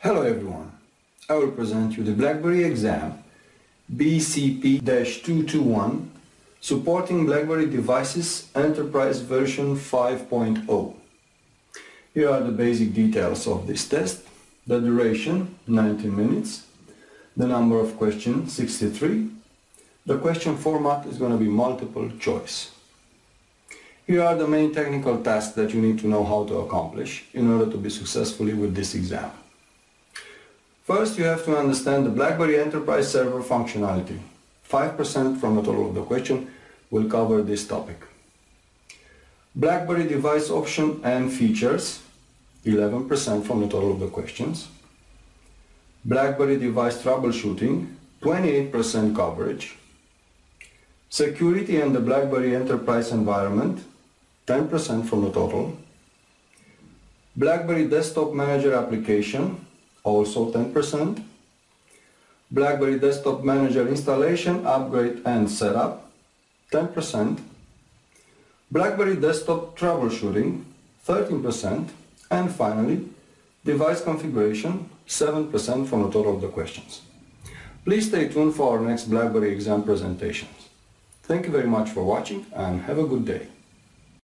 Hello everyone. I will present you the BlackBerry exam BCP-221 supporting BlackBerry devices Enterprise version 5.0. Here are the basic details of this test. The duration 90 minutes. The number of questions 63. The question format is going to be multiple choice. Here are the main technical tasks that you need to know how to accomplish in order to be successfully with this exam. First, you have to understand the BlackBerry Enterprise Server functionality. 5% from the total of the question will cover this topic. BlackBerry device option and features, 11% from the total of the questions. BlackBerry device troubleshooting, 28% coverage. Security and the BlackBerry Enterprise environment, 10% from the total. BlackBerry Desktop Manager application, also 10%. BlackBerry Desktop Manager installation, upgrade and setup, 10%. BlackBerry Desktop troubleshooting, 13%. And finally, device configuration, 7% from the total of the questions. Please stay tuned for our next BlackBerry exam presentations. Thank you very much for watching and have a good day.